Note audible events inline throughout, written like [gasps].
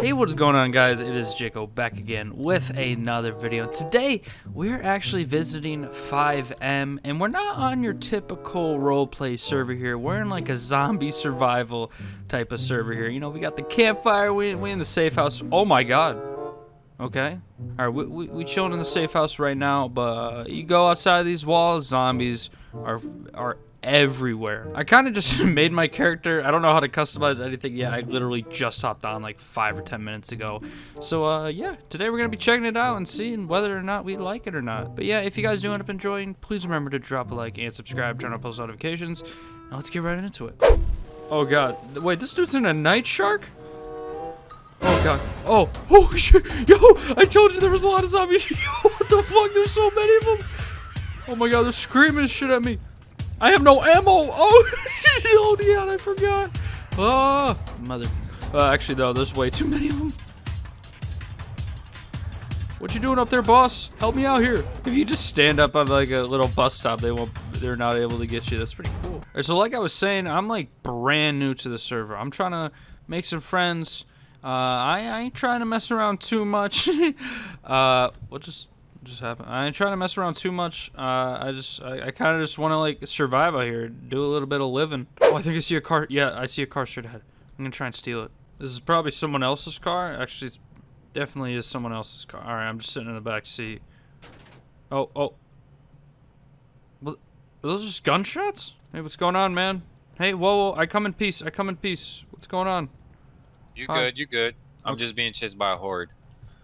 Hey, what is going on guys? It is Jaco back again with another video. Today, we're actually visiting FiveM, and we're not on your typical roleplay server here. We're in like a zombie survival type of server here. You know, we got the campfire, we, we in the safe house. Oh my god. Okay. Alright, we, we, we chilling in the safe house right now, but you go outside of these walls, zombies are, are everywhere. I kind of just [laughs] made my character. I don't know how to customize anything yet. I literally just hopped on like five or ten minutes ago. So uh, yeah, today we're gonna be checking it out and seeing whether or not we like it or not. But yeah, if you guys do end up enjoying, please remember to drop a like and subscribe, turn on post notifications, and let's get right into it. Oh god, wait, this dude's in a Nightshark? Oh god. Oh, oh [laughs] shit. Yo, I told you there was a lot of zombies. [laughs] What the fuck? There's so many of them. Oh my god, they're screaming shit at me. I have no ammo. [laughs] Oh, oh yeah, I forgot. Ah, mother. Uh, actually, though, there's way too many of them. What you doing up there, boss? Help me out here. If you just stand up on like a little bus stop, they won't. They're not able to get you. That's pretty cool. All right, so like I was saying, I'm like brand new to the server. I'm trying to make some friends. Uh, I, I ain't trying to mess around too much. [laughs] uh, we'll just just happened? I ain't trying to mess around too much. Uh, I just, I, I kind of just want to like survive out here, do a little bit of living. Oh, I think I see a car. Yeah, I see a car straight ahead. I'm gonna try and steal it. This is probably someone else's car. Actually, it definitely is someone else's car. All right, I'm just sitting in the back seat. Oh, oh. Well, are those just gunshots? Hey, what's going on, man? Hey, whoa, whoa, I come in peace. I come in peace. What's going on? You Hi. good, you good. I'm Okay. just being chased by a horde.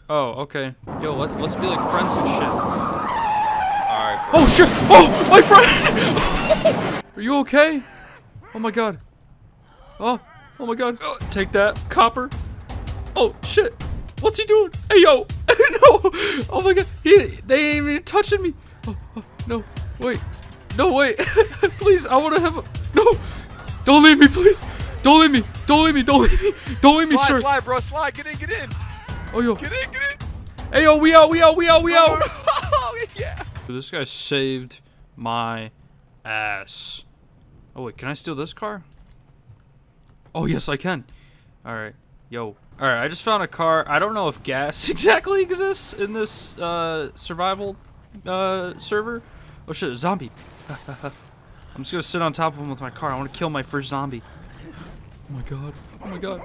Oh, okay. Yo, let, let's be like friends and shit. Alright. Oh shit! Oh, my friend! [laughs] Are you okay? Oh my god. Oh, oh my god. Uh, take that, copper. Oh shit! What's he doing? Hey yo! [laughs] no! Oh my god! He, they ain't even touching me. Oh, oh no! Wait! No wait! [laughs] please, I want to have a no! Don't leave me, please! Don't leave me! Don't leave me! Don't leave me! Don't leave me, slide, sir! slide, bro, slide. Get in, get in. Oh yo! Get in, get in. Hey yo! We out! We out! We out! We out! [laughs] oh, yeah. This guy saved my ass. Oh wait, can I steal this car? Oh yes, I can. All right, yo. All right, I just found a car. I don't know if gas [laughs] exactly exists in this uh, survival uh, server. Oh shit, a zombie. [laughs] I'm just gonna sit on top of him with my car. I want to kill my first zombie. [gasps] Oh my god. Oh my god.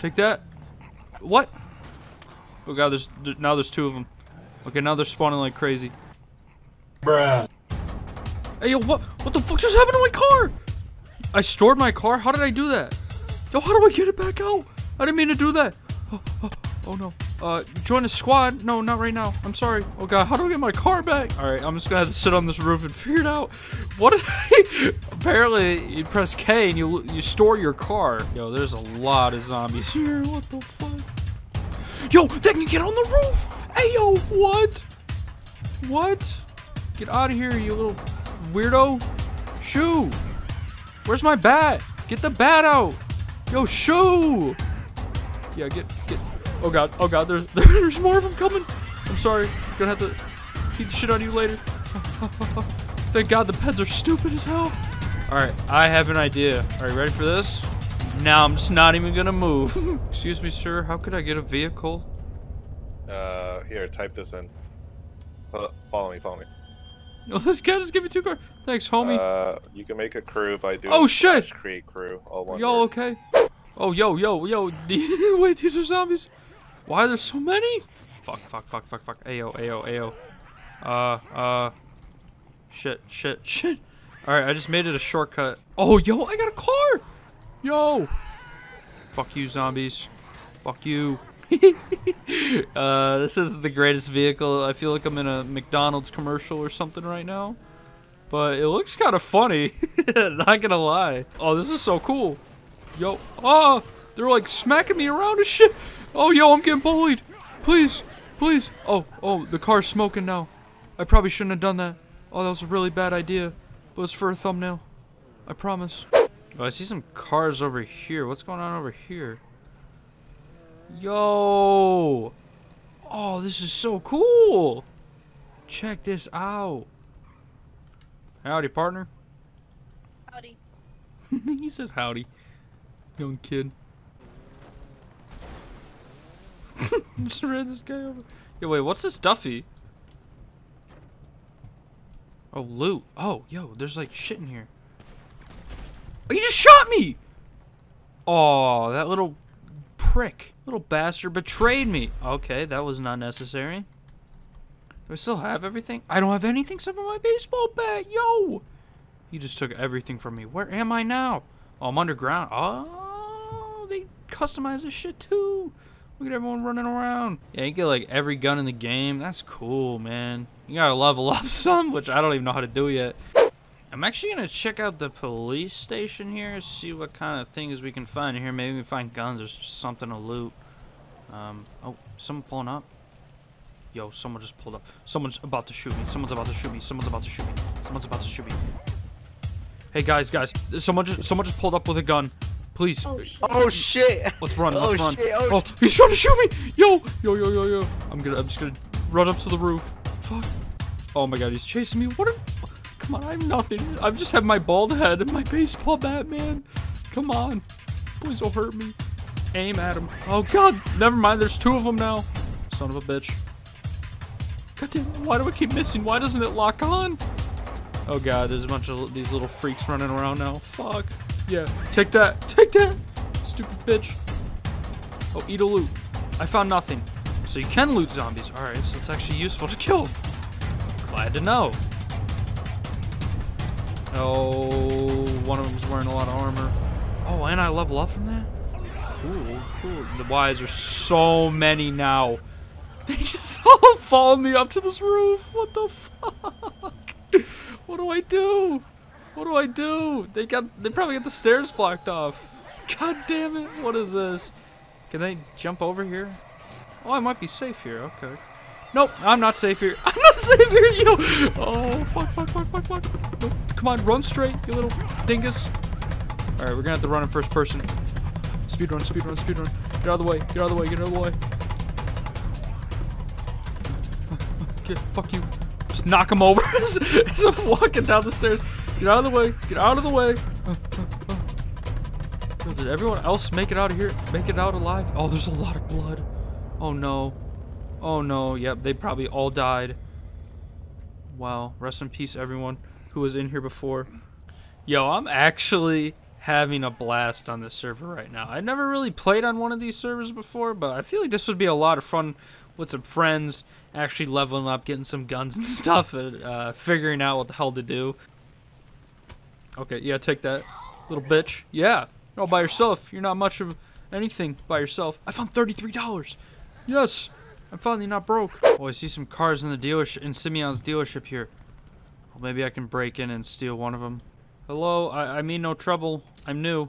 Take that. What? Oh god, there's there, now there's two of them. Okay, now they're spawning like crazy. Bruh. Hey, yo, what, what the fuck just happened to my car? I stored my car? How did I do that? Yo, how do I get it back out? I didn't mean to do that. Oh, [gasps] oh, oh no. Uh, join the squad? No, not right now. I'm sorry. Oh god, how do I get my car back? Alright, I'm just gonna have to sit on this roof and [laughs] figure it out. What did I... [laughs] Apparently, you press K and you you store your car. Yo, there's a lot of zombies [laughs] here. What the fuck? Yo, they can get on the roof! Hey, yo, what? What? Get out of here, you little weirdo. Shoo! Where's my bat? Get the bat out! Yo, shoo! Yeah, get, get. Oh god, oh god, there's, [laughs] there's more of them coming. I'm sorry. Gonna have to beat the shit out of you later. [laughs] Thank god the pets are stupid as hell. Alright, I have an idea. Are you ready for this? Now I'm just not even gonna move. [laughs] Excuse me, sir. How could I get a vehicle? Uh, here, type this in. Fo- Follow me, follow me. [laughs] Oh, this guy just gave me two cars. Thanks, homie. Uh, you can make a crew by doing Oh, shit! create crew. All word. okay. Oh, yo, yo, yo. [laughs] Wait, these are zombies. Why are there so many? Fuck, fuck, fuck, fuck, fuck. Ayo, ayo, ayo. Uh, uh. Shit, shit, shit. Alright, I just made it a shortcut. Oh, yo, I got a car! Yo! Fuck you, zombies. Fuck you. [laughs] uh, this is the greatest vehicle. I feel like I'm in a McDonald's commercial or something right now. But it looks kind of funny. [laughs] Not gonna lie. Oh, this is so cool. Yo. Oh, they're like smacking me around and shit. Oh, yo, I'm getting bullied. Please, please. Oh, oh, the car's smoking now. I probably shouldn't have done that. Oh, that was a really bad idea. But it's for a thumbnail. I promise. Oh, I see some cars over here. What's going on over here? Yo. Oh, this is so cool. Check this out. Howdy, partner. Howdy. [laughs] he said howdy. Young kid. [laughs] Just ran this guy over. Yo, wait, what's this Duffy? Oh, loot. Oh, yo, there's like shit in here. You shot me! Oh, that little prick. Little bastard betrayed me. Okay, that was not necessary. Do I still have everything? I don't have anything except for my baseball bat. Yo! He just took everything from me. Where am I now? Oh, I'm underground. Oh, they customize this shit too. Look at everyone running around. Yeah, you get like every gun in the game. That's cool, man. You gotta level up [laughs] some, which I don't even know how to do yet. I'm actually gonna check out the police station here, see what kind of things we can find here. Maybe we can find guns or something to loot. Um, oh, someone pulling up. Yo, someone just pulled up. Someone's about to shoot me. Someone's about to shoot me. Someone's about to shoot me. Someone's about to shoot me. Hey guys, guys, someone just someone just pulled up with a gun. Please, Oh shit! let's run. Oh Let's run. shit! Oh, Oh, he's trying to shoot me! Yo, yo, yo, yo, yo. I'm gonna, I'm just gonna run up to the roof. Fuck. Oh my god, he's chasing me. What? A, come on, I'm nothing. I've just have my bald head and my baseball bat, man. Come on, please don't hurt me. Aim at him. Oh god, never mind. There's two of them now. Son of a bitch. God damn, why do I keep missing? Why doesn't it lock on? Oh god, there's a bunch of these little freaks running around now. Fuck. Yeah, take that. Take that. Stupid bitch. Oh, eat a loot. I found nothing. So you can loot zombies. Alright, so it's actually useful to kill. Glad to know. Oh, one of them's wearing a lot of armor. Oh, and I level up from that? Cool, cool. The Ys are so many now. [laughs] They just [laughs] all follow me up to this roof. What the fuck? [laughs] What do I do? What do I do? They got they probably got the stairs blocked off. God damn it. What is this? Can they jump over here? Oh, I might be safe here. Okay. Nope, I'm not safe here. [laughs] I'm not safe here, yo. Oh, fuck, fuck, fuck, fuck, fuck. Nope. Come on, run straight, you little dingus. All right, we're gonna have to run in first person. Speed run, speed run, speed run. Get out of the way, get out of the way, get out of the way. [laughs] Get, fuck you. Just knock him over [laughs] as, as I'm walking down the stairs. Get out of the way, get out of the way. Did everyone else make it out of here? Make it out alive? Oh, there's a lot of blood. Oh no. Oh no. Yep, they probably all died. Wow. Rest in peace, everyone who was in here before. Yo, I'm actually having a blast on this server right now. I never really played on one of these servers before, but I feel like this would be a lot of fun with some friends, actually leveling up, getting some guns and [laughs] stuff, and uh, figuring out what the hell to do. Okay, yeah, take that, little bitch. Yeah, all by yourself. You're not much of anything by yourself. I found $33. Yes, I'm finally not broke. Oh, I see some cars in the dealership, in Simeon's dealership here. Well, maybe I can break in and steal one of them. Hello, I, I mean no trouble. I'm new.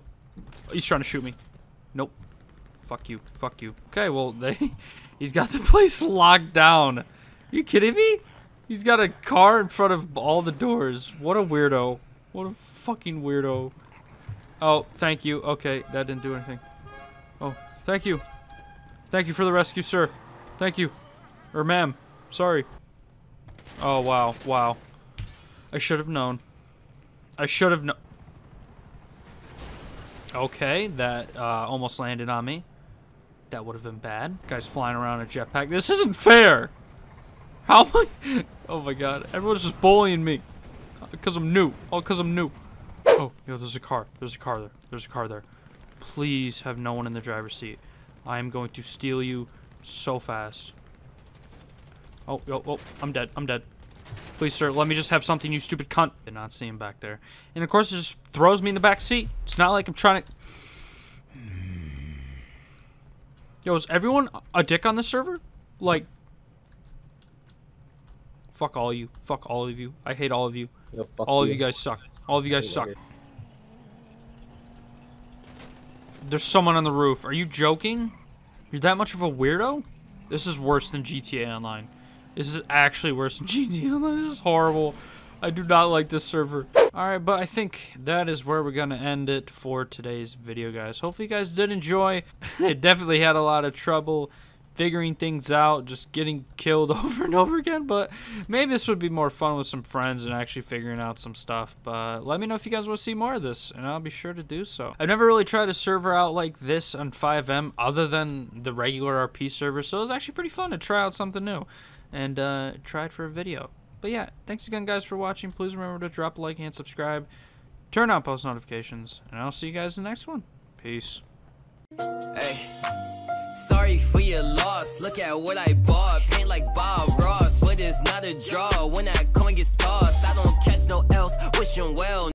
He's trying to shoot me. Nope. Fuck you. Fuck you. Okay, well, [laughs] they, he's got the place locked down. Are you kidding me? He's got a car in front of all the doors. What a weirdo. What a fucking weirdo. Oh, thank you. Okay, that didn't do anything. Oh, thank you. Thank you for the rescue, sir. Thank you. Or ma'am. Sorry. Oh, wow. Wow. I should have known. I should have known. Okay, that uh, almost landed on me. That would have been bad. Guy's flying around a jetpack. This isn't fair. How am I? [laughs] Oh my god. Everyone's just bullying me. Because I'm new. All because I'm new. Oh, yo, there's a car. There's a car there. There's a car there. Please have no one in the driver's seat. I am going to steal you so fast. Oh, yo, oh, I'm dead. I'm dead. Please, sir, let me just have something, you stupid cunt. Did not see him back there. And of course, it just throws me in the back seat. It's not like I'm trying to. Yo, is everyone a dick on this server? Like, fuck all you. Fuck all of you. I hate all of you. Yo, All of you guys suck. All of you guys suck. There's someone on the roof. Are you joking? You're that much of a weirdo? This is worse than GTA Online. This is actually worse than [laughs] GTA Online. This is horrible. I do not like this server. Alright, but I think that is where we're going to end it for today's video, guys. Hopefully you guys did enjoy. [laughs] it definitely had a lot of trouble figuring things out, just getting killed [laughs] over and over again. But maybe this would be more fun with some friends and actually figuring out some stuff. But let me know if you guys want to see more of this, and I'll be sure to do so. I've never really tried a server out like this on FiveM other than the regular RP server, so it was actually pretty fun to try out something new and uh, try it for a video. But yeah, thanks again, guys, for watching. Please remember to drop a like and subscribe, turn on post notifications, and I'll see you guys in the next one. Peace. Hey, your loss. Look at what I bought. Paint like Bob Ross, but it's not a draw. When that coin gets tossed, I don't catch no else. Wishing well.